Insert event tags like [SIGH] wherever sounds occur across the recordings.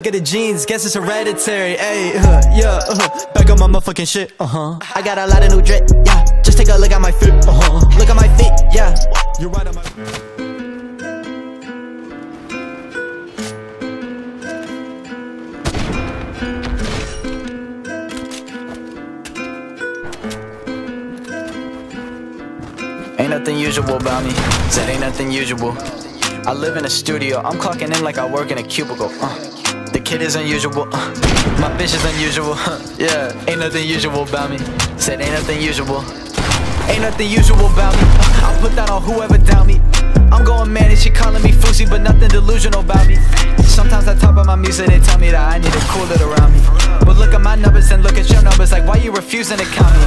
Look at the jeans, guess it's hereditary. Ayy, uh, yeah, uh, back on my motherfucking shit. Uh huh. I got a lot of new drip. Yeah, just take a look at my fit. Uh huh. Look at my feet. Yeah, you're right on my. Ain't nothing usual about me. Said ain't nothing usual. I live in a studio. I'm clocking in like I work in a cubicle. Uh. Kid is unusual. Uh. My bitch is unusual. yeah, ain't nothing usual about me. Said ain't nothing usual. Ain't nothing usual about me. I'll put that on whoever doubt me. I'm going man and she calling me fousey, but nothing delusional about me. Sometimes I talk about my music, they tell me that I need to cool it around me. But look at my numbers and look at your numbers, like why you refusing to count me?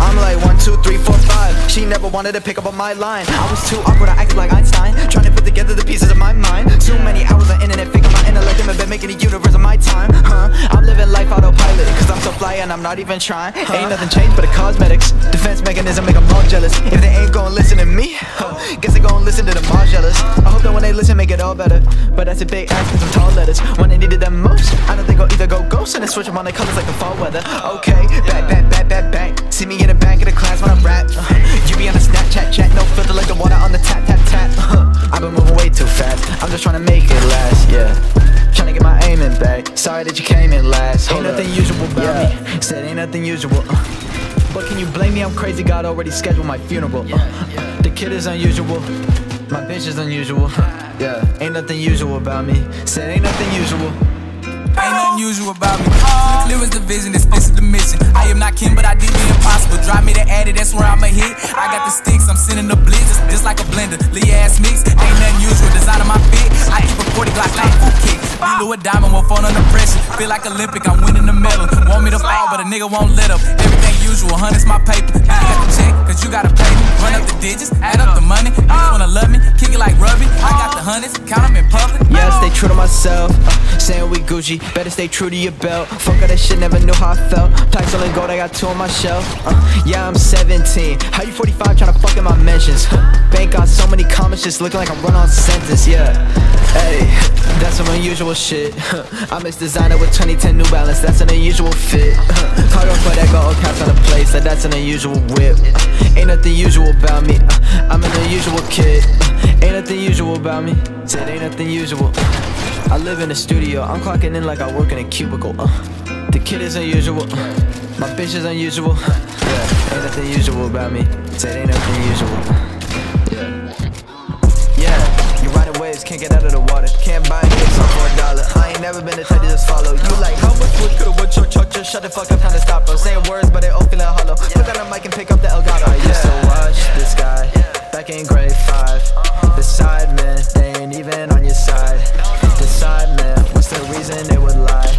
I'm like one, two, three, four, five. She never wanted to pick up on my line. I was too awkward, I acted like Einstein, trying to put together the pieces of my mind. Too not even trying. Ain't nothing changed but the cosmetics. Defense mechanism make them all jealous. If they ain't gon' listen to me, huh, guess they gon' listen to the Margielas. I hope that when they listen, make it all better. But that's a big ask cause I'm tall letters. When they needed them most, I don't think I'll either go ghost and then switch up on the colors like the fall weather. Okay, back, back, back, back, back. See me in the back of the class when I rap. Uh, you be on a Snapchat chat, no filter like the water on the tap, tap, tap. Uh, I've been moving way too fast. I'm just trying to make it last, yeah. Sorry that you came in last. Ain't nothing usual about me. Said ain't nothing usual. Uh. But can you blame me? I'm crazy. God already scheduled my funeral. Uh, the kid is unusual. My bitch is unusual. Yeah, ain't nothing usual about me. Said ain't nothing usual. Ain't nothing usual about me. Clear as the vision, explicit the mission. I am not kin, but I did the impossible. Drive me to Addy, that's where I'ma hit. I got the sticks, I'm sending the blizzards, just like a blender. Lee ass mix, ain't nothing usual. Lilo a diamond, won't fall under pressure. Feel like Olympic, I'm winning the medal. Want me to fall, but a nigga won't let up. Everything usual, hundreds my paper. You got the check, cause you gotta pay me. Run up the digits, add up the money. Just wanna love me, kick it like rugby. I got the hundreds, count them in public. Yeah, stay true to myself. Uh, saying we Gucci, better stay true to your belt. Fuck all that shit, never knew how I felt. Packs on gold, I got two on my shelf. Uh, yeah, I'm 17. How you 45 trying to fuck in my mentions? Bank on so many comments, just looking like I'm run on sentence. Yeah, hey, unusual shit. [LAUGHS] I miss designer with 2010 New Balance, that's an unusual fit. [LAUGHS] Cargo for that gold caps on the place, so that's an unusual whip. Ain't nothing usual about me. [LAUGHS] I'm an unusual kid. Ain't nothing usual about me. Said ain't nothing usual. I live in a studio, I'm clocking in like I work in a cubicle. Uh, the kid is unusual, my bitch is unusual. Yeah, ain't nothing usual about me. Said ain't nothing never been the type to just follow. You like how much wood coulda wood chuck chuck? Just shut the fuck up, time to stop. I'm saying words, but they all feeling hollow. Put down the mic and pick up the Elgato. I used to watch this guy back in grade five. Uh-huh. Beside man, they ain't even on your side. Decide man, what's the reason they would lie?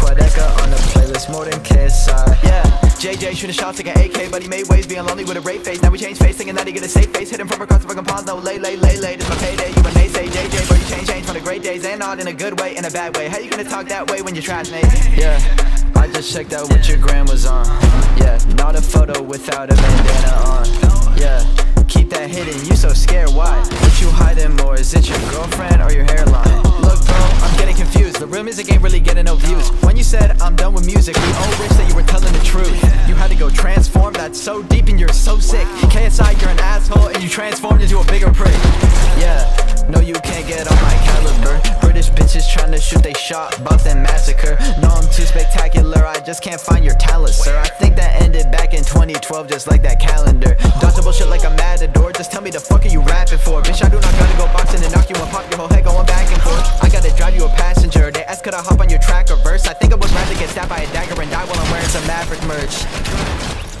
Quadeca on the playlist, more than KSI. Yeah, JJ shooting shots like an AK, but he made waves being lonely with a rape face. Now we change face, thinking that he get a safe face. Hit him from across the fucking ponds, no lay, lay, lay, lay. This my payday, you a naysay, JJ, the great days and not in a good way, in a bad way. How you gonna talk that way when you're trash, mate? Yeah, I just checked out what your gram was on. Yeah, not a photo without a bandana on. Yeah. Keep that hidden, you so scared, why? What you hiding more, is it your girlfriend or your hairline? Look bro, I'm getting confused, the real music ain't really getting no views When you said, I'm done with music, we all wish that you were telling the truth You had to go transform, that's so deep and you're so sick KSI, you're an asshole and you transformed into a bigger prick Yeah, no you can't get on my caliber. British bitches trying to shoot they shot, about then massacre. No I'm too spectacular, I just can't find your talent sir. I think that ended back in 2012 just like that calendar. Dodgeable shit like a matador, just tell me the fuck are you rapping for? Bitch I do not gotta go boxing and knock you and pop your whole head going back and forth. I gotta drive you a passenger, they ask could I hop on your track or verse? I think I would rather get stabbed by a dagger and die while I'm wearing some Maverick merch